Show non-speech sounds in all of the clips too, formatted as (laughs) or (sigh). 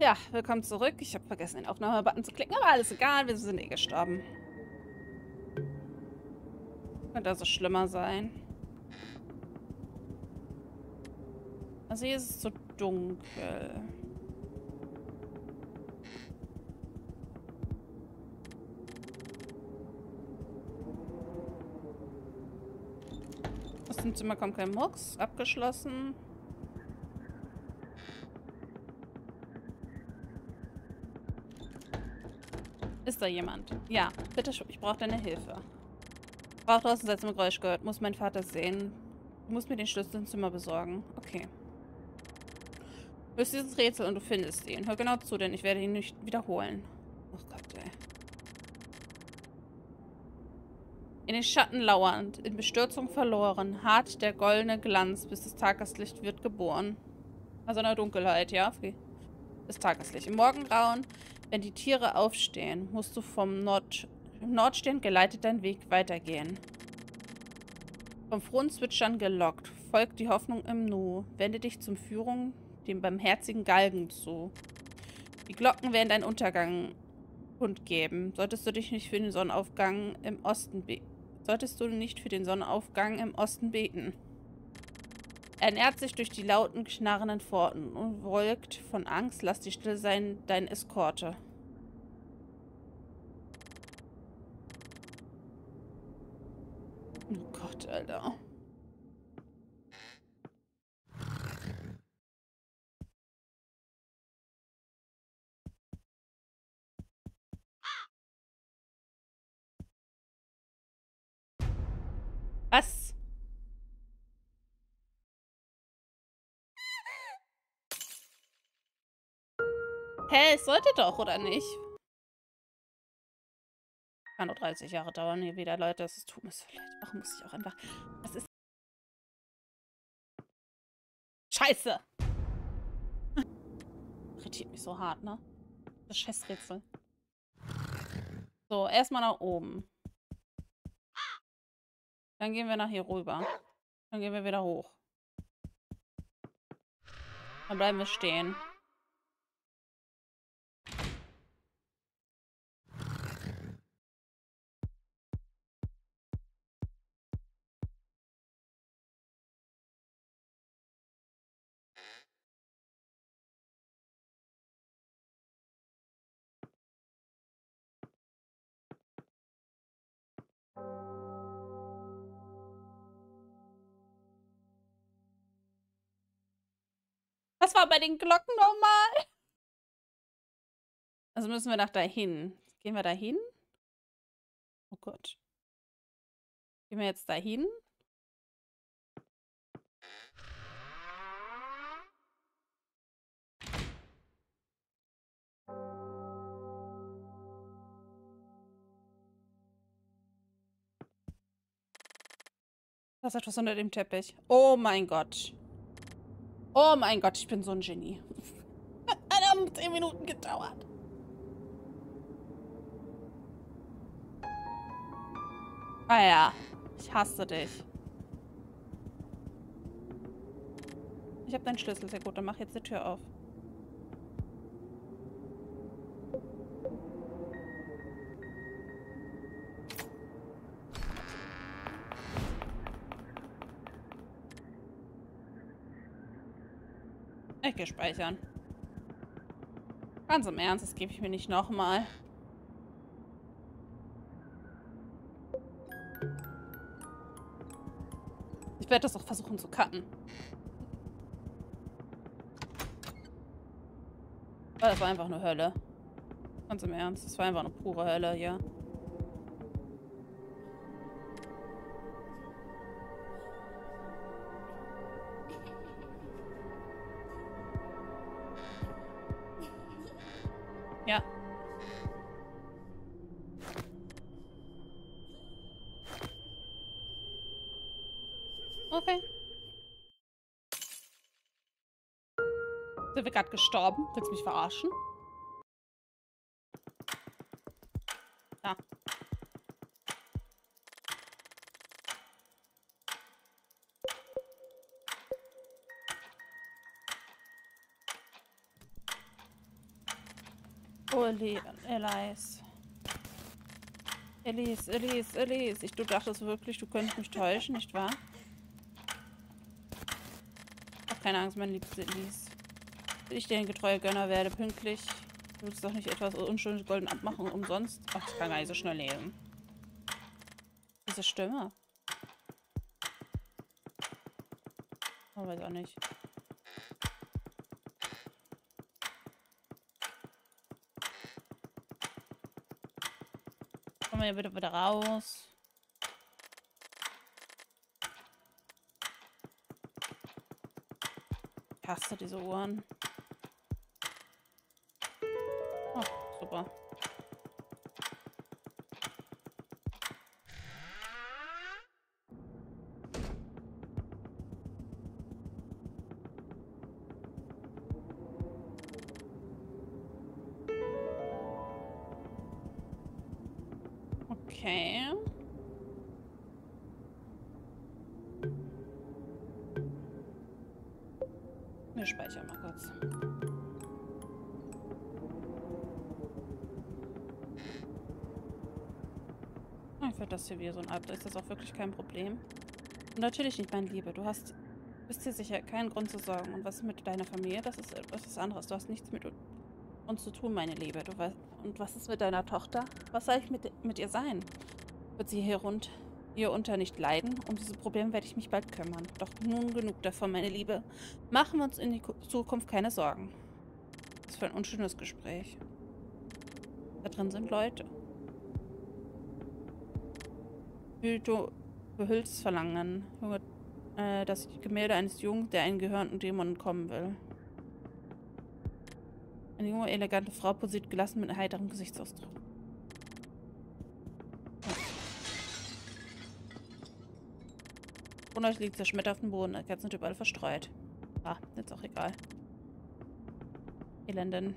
Ja, willkommen zurück. Ich habe vergessen, den Aufnahmebutton zu klicken, aber alles egal, wir sind eh gestorben. Könnte also schlimmer sein. Also hier ist es so dunkel. Aus dem Zimmer kommt kein Murks. Abgeschlossen. Ist da jemand? Ja, bitte. Ich brauche deine Hilfe. Braucht draußen seltsame Geräusch gehört. Muss mein Vater sehen. Du musst mir den Schlüssel ins Zimmer besorgen. Okay. Löst dieses Rätsel und du findest ihn. Hör genau zu, denn ich werde ihn nicht wiederholen. Oh Gott, ey. In den Schatten lauernd, in Bestürzung verloren, hart der goldene Glanz, bis das Tageslicht wird geboren. Also in der Dunkelheit, ja? Das Tageslicht. Im Morgengrauen wenn die Tiere aufstehen, musst du vom Nord Nordstern geleitet deinen Weg weitergehen. Vom frohen Zwitschern gelockt, folgt die Hoffnung im Nu. Wende dich zum Führung dem barmherzigen Galgen zu. Die Glocken werden deinen Untergang kundgeben. Solltest du dich nicht für den Sonnenaufgang im Osten solltest du nicht für den Sonnenaufgang im Osten beten. Er nährt sich durch die lauten, knarrenden Pforten und wolkt von Angst, lass die still sein, dein Eskorte. Oh Gott, Alter. Was? Hä, es sollte doch, oder nicht? Kann nur 30 Jahre dauern hier wieder, Leute. Das tut mir so leid. Warum muss ich auch einfach... Das ist... Scheiße! (laughs) Irritiert mich so hart, ne? Das Scheißrätsel. So, erstmal nach oben. Dann gehen wir nach hier rüber. Dann gehen wir wieder hoch. Dann bleiben wir stehen. Was war bei den Glocken nochmal? Also müssen wir nach dahin. Gehen wir dahin? Oh Gott. Gehen wir jetzt dahin? Das ist etwas unter dem Teppich. Oh mein Gott. Oh mein Gott, ich bin so ein Genie. Hat haben 10 Minuten gedauert. Ah ja, ich hasse dich. Ich habe deinen Schlüssel, sehr gut. Dann mach jetzt die Tür auf. Ecke speichern. Ganz im Ernst, das gebe ich mir nicht nochmal. Ich werde das auch versuchen zu cutten. Das war einfach nur Hölle. Ganz im Ernst, das war einfach eine pure Hölle, ja. Ja. Okay. Sind wir gerade gestorben? Willst du mich verarschen? Oh, Eli Elise. Elise, Elise. Ich, du dachtest wirklich, du könntest mich täuschen, nicht wahr? Ach, keine Angst, mein liebste Elise. Ich dir ein getreuer Gönner werde, pünktlich. Du willst doch nicht etwas unschönes golden abmachen umsonst? Ach, ich kann gar nicht so schnell leben. Diese Stimme. Oh, weiß auch nicht. Kommen wir bitte wieder raus. Ich hasse diese Uhren. Oh, super. Okay. Wir speichern mal kurz. Ich finde das hier wieder so ein Albtraum. Ist das auch wirklich kein Problem? Und natürlich nicht, mein Liebe. Du hast, bist dir sicher keinen Grund zu sorgen. Und was mit deiner Familie? Das ist etwas anderes. Du hast nichts mit uns zu tun, meine Liebe. Du weißt, und was ist mit deiner Tochter? Was soll ich mit, mit ihr sein? Wird sie hier rund hier unter nicht leiden? Um diese Probleme werde ich mich bald kümmern. Doch nun genug davon, meine Liebe. Machen wir uns in die Zukunft keine Sorgen. Was für ein unschönes Gespräch. Da drin sind Leute. Du behüllst Verlangen. Äh, das Gemälde eines Jungen, der einen gehörnten Dämon kommen will. Eine junge, elegante Frau posiert gelassen mit heiterem Gesichtsausdruck. Und euch liegt zerschmettert auf dem Boden. Kerzen sind überall verstreut. Ah, jetzt auch egal. Elenden.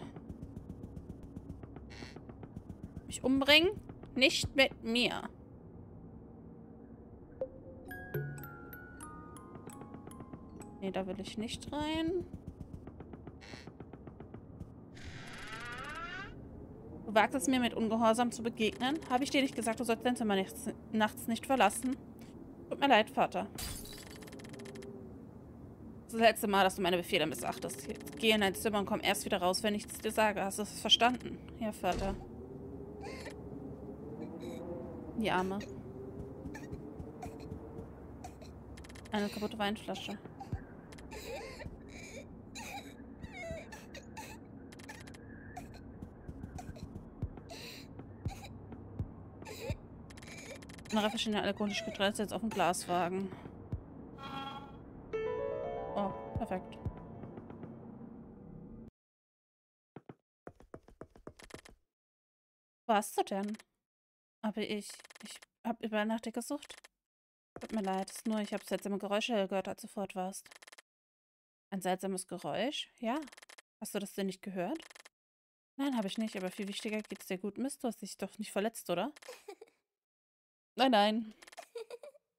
Mich umbringen? Nicht mit mir. Nee, da will ich nicht rein. Du wagst es mir mit Ungehorsam zu begegnen? Habe ich dir nicht gesagt, du sollst dein Zimmer nichts, nachts nicht verlassen? Tut mir leid, Vater. Das, das letzte Mal, dass du meine Befehle missachtest. Jetzt geh in dein Zimmer und komm erst wieder raus, wenn ich es dir sage. Hast du es verstanden? Ja, Vater. Die Arme. Eine kaputte Weinflasche. Mehrere verschiedene alkoholische Getränke jetzt auf dem Glaswagen. Oh, perfekt. Warst du denn? Aber ich, ich habe überall nach dir gesucht. Tut mir leid, ist nur, ich habe seltsame Geräusche gehört, als du fort warst. Ein seltsames Geräusch? Ja. Hast du das denn nicht gehört? Nein, habe ich nicht, aber viel wichtiger geht's dir gut, Mist. Du hast dich doch nicht verletzt, oder? (laughs) Nein, nein.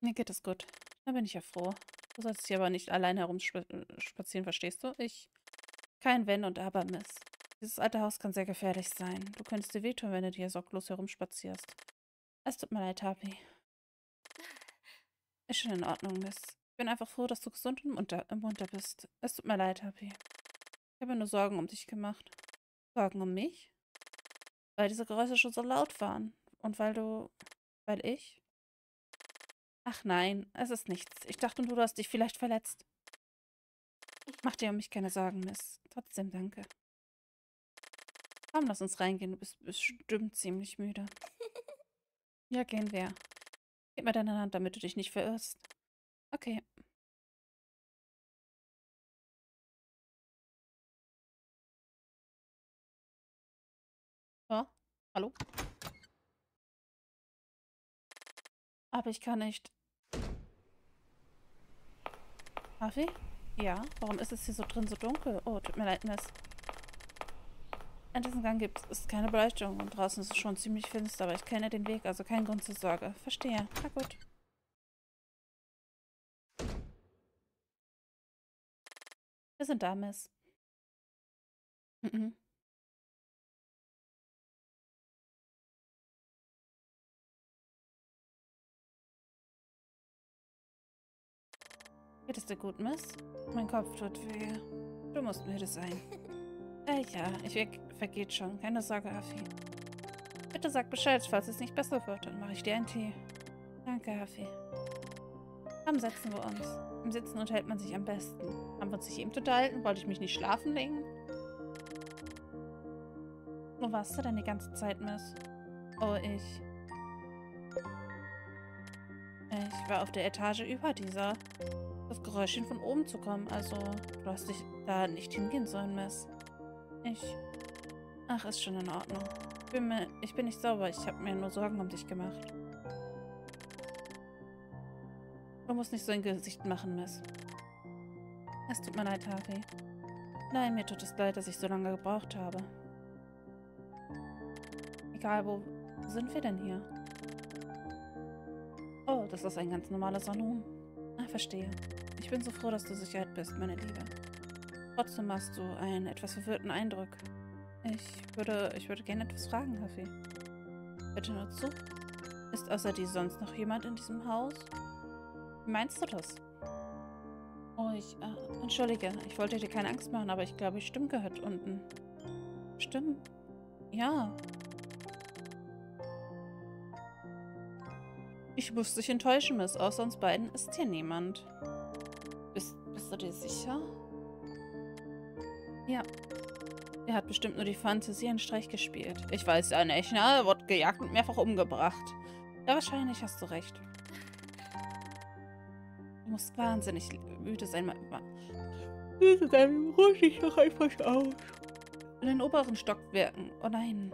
Mir geht es gut. Da bin ich ja froh. Du sollst hier aber nicht allein herumspazieren, verstehst du? Ich. Kein Wenn und Aber, Miss. Dieses alte Haus kann sehr gefährlich sein. Du könntest dir wehtun, wenn du hier sorglos herumspazierst. Es tut mir leid, Happy. Ist schon in Ordnung, Miss. Ich bin einfach froh, dass du gesund und munter, munter bist. Es tut mir leid, Happy. Ich habe nur Sorgen um dich gemacht. Sorgen um mich? Weil diese Geräusche schon so laut waren. Und weil du weil ich? Ach nein, es ist nichts. Ich dachte, du hast dich vielleicht verletzt. Mach dir um mich keine Sorgen, Miss. Trotzdem danke. Komm, lass uns reingehen. Du bist bestimmt ziemlich müde. Ja, gehen wir. Gib mir deine Hand, damit du dich nicht verirrst. Okay. Oh, hallo? Aber ich kann nicht. Harvey? Ja? Warum ist es hier so drin so dunkel? Oh, tut mir leid, Miss. In diesem Gang gibt es keine Beleuchtung und draußen ist es schon ziemlich finster, aber ich kenne den Weg, also kein Grund zur Sorge. Verstehe. Na gut. Wir sind da, Miss. Mhm. Geht es dir gut, Miss? Mein Kopf tut weh. Du musst müde sein. (laughs) Äh, ja, ich vergeht schon. Keine Sorge, Affi. Bitte sag Bescheid, falls es nicht besser wird. Dann mache ich dir einen Tee. Danke, Affi. Komm, setzen wir uns. Im Sitzen unterhält man sich am besten. Haben wir uns nicht eben unterhalten? Wollte ich mich nicht schlafen legen? Wo warst du denn die ganze Zeit, Miss? Oh, ich. Ich war auf der Etage über dieser. Das Geräusch schien von oben zu kommen. Also, du hast dich da nicht hingehen sollen, Miss. Ich... Ach, ist schon in Ordnung. Ich bin, mir, ich bin nicht sauber. Ich habe mir nur Sorgen um dich gemacht. Du musst nicht so ein Gesicht machen, Miss. Es tut mir leid, Harvey. Nein, mir tut es leid, dass ich so lange gebraucht habe. Egal, wo sind wir denn hier? Oh, das ist ein ganz normaler Saloon. Ah, verstehe. Ich bin so froh, dass du sicher bist, meine Liebe. Trotzdem machst du einen etwas verwirrten Eindruck. Ich würde, ich würde gerne etwas fragen, Huffy. Bitte nur zu. Ist außer dir sonst noch jemand in diesem Haus? Wie meinst du das? Oh, ich, äh, entschuldige. Ich wollte dir keine Angst machen, aber ich glaube, ich Stimme gehört unten. Stimmt. Ja. Ich muss dich enttäuschen, Miss. Außer uns beiden ist hier niemand. Du dir sicher? Ja. Er hat bestimmt nur die Fantasie einen Streich gespielt. Ich weiß ja nicht, ne? Er wurde gejagt und mehrfach umgebracht. Ja, wahrscheinlich hast du recht. Du musst wahnsinnig müde sein. Müde sein, ruhig dich doch einfach aus. In den oberen Stockwerken. Oh nein.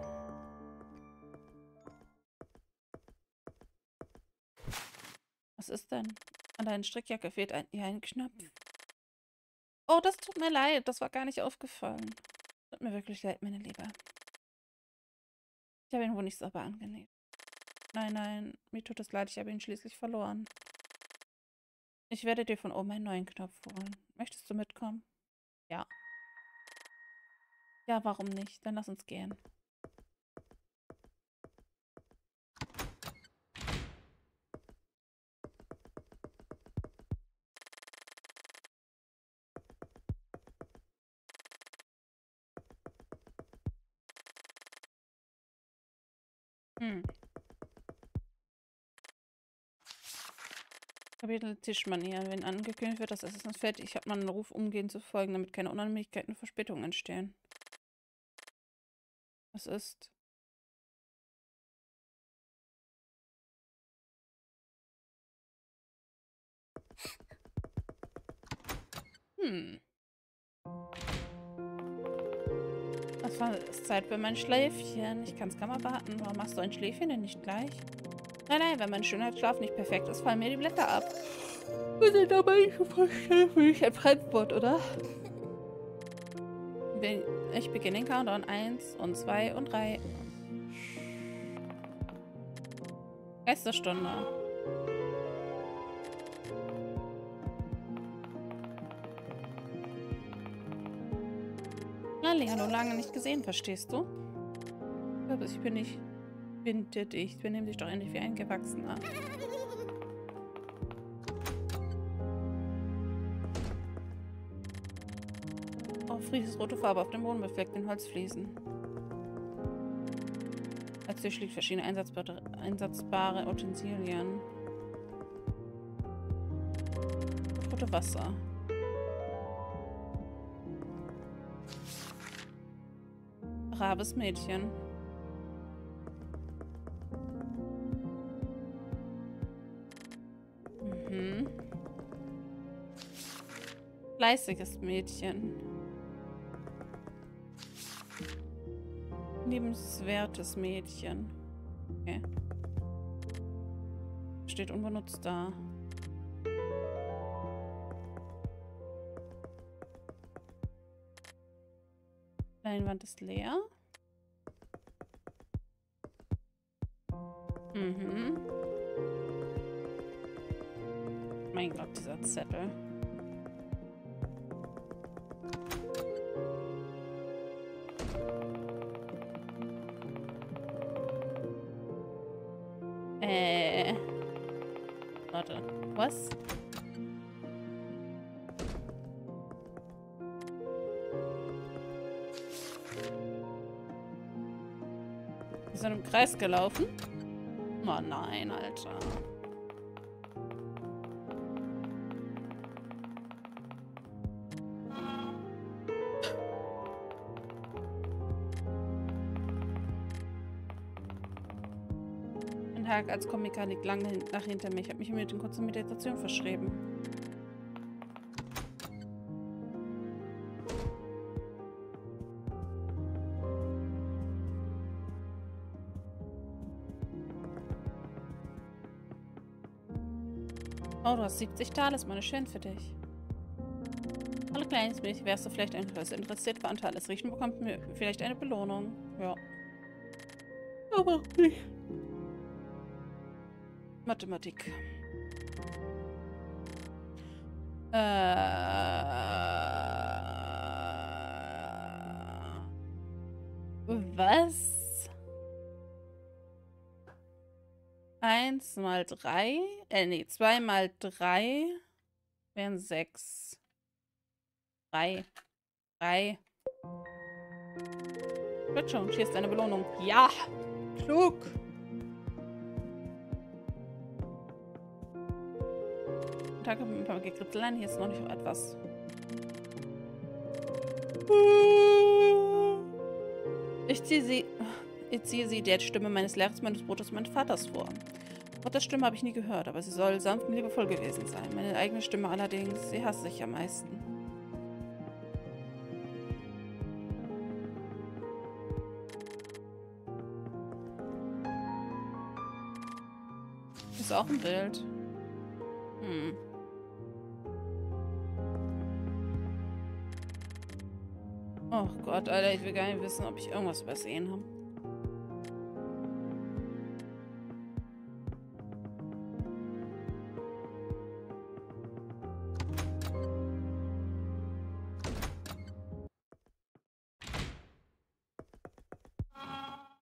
Was ist denn? An deiner Strickjacke fehlt ein, hier ein Knopf. Oh, das tut mir leid. Das war gar nicht aufgefallen. Tut mir wirklich leid, meine Liebe. Ich habe ihn wohl nicht sauber angenäht. Nein, nein, mir tut es leid, ich habe ihn schließlich verloren. Ich werde dir von oben einen neuen Knopf holen. Möchtest du mitkommen? Ja. Ja, warum nicht? Dann lass uns gehen. Kapitel Tischmanier. Wenn angekündigt wird, dass sonst fertig hat man einen Ruf umgehend zu folgen, damit keine Unannehmlichkeiten und Verspätungen entstehen. Was ist? Hm. Es war Zeit für mein Schläfchen. Ich kann es kaum erwarten. Warum machst du ein Schläfchen denn nicht gleich? Nein, nein, wenn mein Schönheitsschlaf nicht perfekt ist, fallen mir die Blätter ab. Wir sind aber nicht so verständlich ein Fremdwort, oder? Ich beginne den Countdown. Eins und zwei und drei. Geisterstunde. Lali, hallo, lange nicht gesehen, verstehst du? Ich bin nicht... Binde dich. Benimm dich doch endlich wie ein Gewachsener. Oh, Fries rote Farbe auf dem Boden befleckt den Holzfliesen. Als Tisch liegt verschiedene einsatzbare, einsatzbare Utensilien. Rote Wasser. braves Mädchen. Fleißiges Mädchen. Liebenswertes Mädchen. Okay. Steht unbenutzt da. Leinwand ist leer. Mhm. Mein Gott, dieser Zettel. was? Wir sind im Kreis gelaufen. Oh nein, Alter. Tag als Komiker liegt lange nach hinter mir. Ich habe mich mit den kurzen Meditation verschrieben. Oh, du hast 70 Talismane. Schön für dich. Hallo Kleines, wärst du vielleicht interessiert für Anteil Riechen, bekommt mir vielleicht eine Belohnung. Ja. Aber nicht. Mathematik. Äh. Was? Eins mal drei. Äh, nee, zwei mal drei wären sechs. Drei. Drei. Wird schon, hier ist deine Belohnung. Ja! Klug! Danke mit ein paar Gekritzeleien. Hier ist noch nicht etwas. Ich ziehe sie. Ich ziehe sie der Stimme meines Lehrers, meines Bruders, meines Vaters vor. Mutters Stimme habe ich nie gehört, aber sie soll sanft und liebevoll gewesen sein. Meine eigene Stimme allerdings, sie hasst sich am meisten. Ist auch ein Bild. Hm. Oh Gott, Alter, ich will gar nicht wissen, ob ich irgendwas übersehen habe.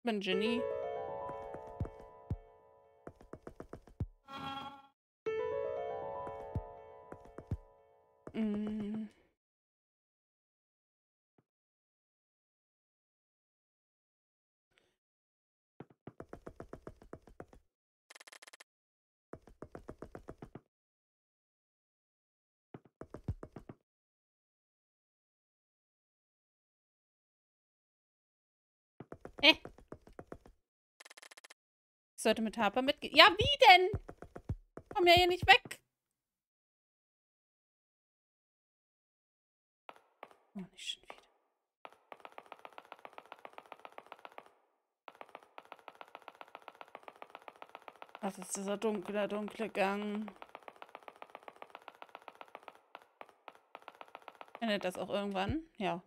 bin Genie. Mm. Eh. Ich sollte mit Harper mitgehen. Ja, wie denn? Komm ja hier nicht weg. Oh, nicht schon wieder. Was ist dieser dunkle, dunkle Gang? Endet das auch irgendwann? Ja.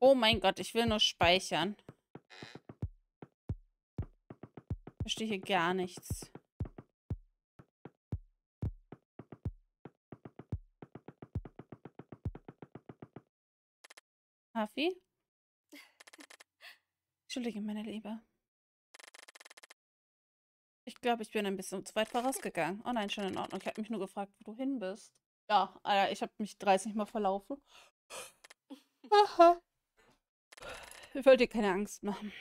Oh mein Gott, ich will nur speichern. Ich verstehe hier gar nichts. Hafi? Entschuldige, meine Liebe. Ich glaube, ich bin ein bisschen zu weit vorausgegangen. Oh nein, schon in Ordnung. Ich habe mich nur gefragt, wo du hin bist. Ja, ich habe mich 30 Mal verlaufen. (laughs) Aha. Ich wollte dir keine Angst machen.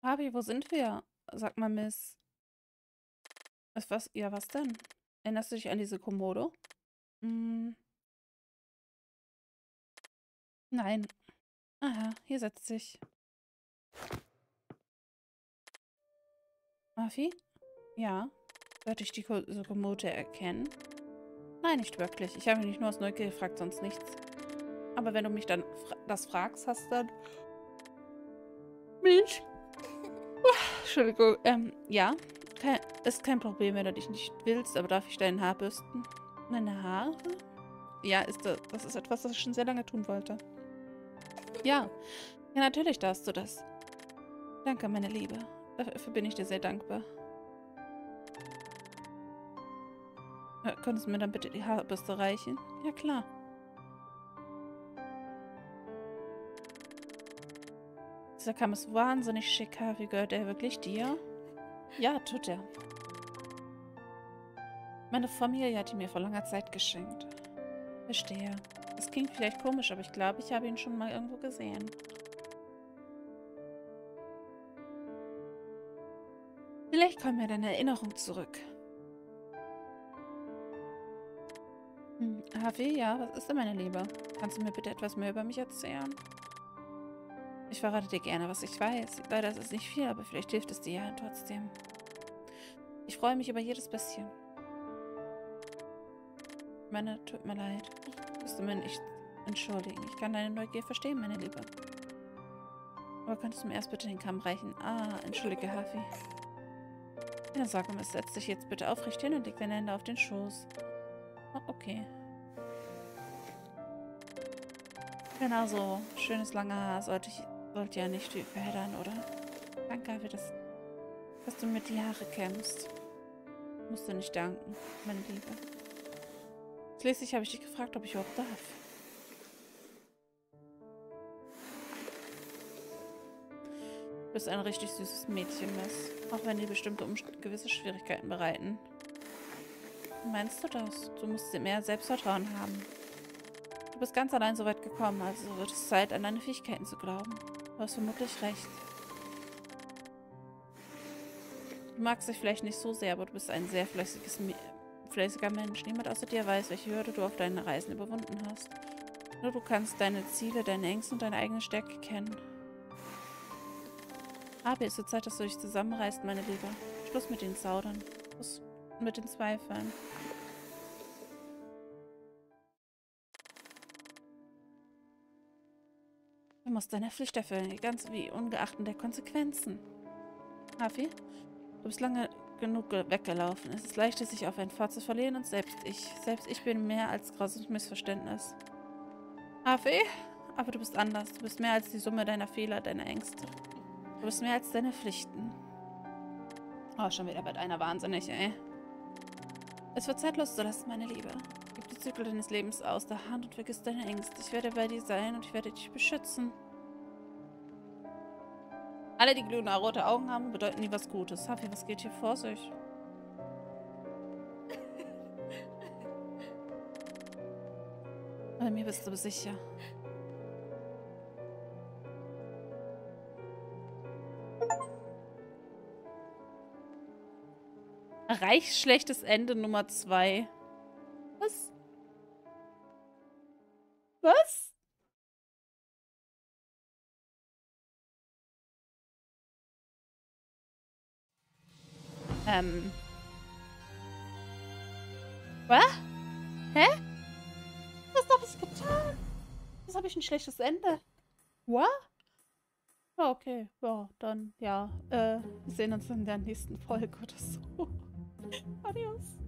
Fabi, wo sind wir? Sag mal, Miss. Was, was? Ja, was denn? Erinnerst du dich an diese Kommode? Hm. Nein. Aha, hier setzt sich. Mafi? Ja. Sollte ich die Kommode erkennen? Nein, nicht wirklich. Ich habe mich nur aus Neugier gefragt, sonst nichts. Aber wenn du mich dann fra das fragst, hast du dann... Mich? (laughs) Entschuldigung. Ähm, ja. Kein, ist kein Problem, wenn du dich nicht willst, aber darf ich deinen Haar bürsten? Meine Haare? Ja, ist das, das ist etwas, das ich schon sehr lange tun wollte. Ja. Ja, natürlich darfst du das. Danke, meine Liebe. Dafür bin ich dir sehr dankbar. Ja, könntest du mir dann bitte die Haarbürste reichen? Ja, klar. Dieser Kamm ist wahnsinnig schick, Harvey. Gehört er wirklich dir? Ja, tut er. Meine Familie hat ihn mir vor langer Zeit geschenkt. Verstehe. Das klingt vielleicht komisch, aber ich glaube, ich habe ihn schon mal irgendwo gesehen. Vielleicht kommt mir deine Erinnerung zurück. Hm, Havi, ja, was ist denn meine Liebe? Kannst du mir bitte etwas mehr über mich erzählen? Ich verrate dir gerne, was ich weiß. Leider ist es nicht viel, aber vielleicht hilft es dir ja trotzdem. Ich freue mich über jedes bisschen. Meine, tut mir leid. Musst du mir nicht entschuldigen. Ich kann deine Neugier verstehen, meine Liebe. Aber könntest du mir erst bitte den Kamm reichen? Ah, entschuldige, Hafi. Ja, sag mal, setz dich jetzt bitte aufrecht hin und leg deine Hände auf den Schoß. Oh, okay. Genau so. Schönes lange Haar sollte, ich, sollte ja nicht viel verheddern, oder? Danke für das, dass du mir die Haare kämmst. Musst du nicht danken, meine Liebe. Schließlich habe ich dich gefragt, ob ich überhaupt darf. Du bist ein richtig süßes Mädchen, Miss. Auch wenn dir bestimmte Umstände gewisse Schwierigkeiten bereiten. Meinst du das? Du musst mehr Selbstvertrauen haben. Du bist ganz allein so weit gekommen, also wird es Zeit, an deine Fähigkeiten zu glauben. Du hast vermutlich recht. Du magst dich vielleicht nicht so sehr, aber du bist ein sehr fleißiger Mensch. Niemand außer dir weiß, welche Hürde du auf deinen Reisen überwunden hast. Nur du kannst deine Ziele, deine Ängste und deine eigene Stärke kennen. Aber es wird Zeit, dass du dich zusammenreißt, meine Liebe. Schluss mit den Zaudern. Schluss mit den Zweifeln. Du musst deine Pflicht erfüllen, ganz wie ungeachtet der Konsequenzen. Hafi, du bist lange genug weggelaufen. Es ist leichter, sich auf ein Pfad zu verlieren und selbst ich. Selbst ich bin mehr als grausames Missverständnis. Afe, aber du bist anders. Du bist mehr als die Summe deiner Fehler, deiner Ängste. Du bist mehr als deine Pflichten. Oh, schon wieder wird einer wahnsinnig, ey. Es wird Zeit loszulassen, meine Liebe. Gib die Zügel deines Lebens aus der Hand und vergiss deine Ängste. Ich werde bei dir sein und ich werde dich beschützen. Alle, die glühende rote Augen haben, bedeuten nie was Gutes. Hafi, was geht hier vor sich? (laughs) Bei mir bist du sicher. Reich schlechtes Ende Nummer 2. Ähm. Was? Hä? Was habe ich getan? Was habe ich ein schlechtes Ende? What? Ja, okay. Ja, dann, ja. Äh, wir sehen uns in der nächsten Folge oder so. (laughs) Adios.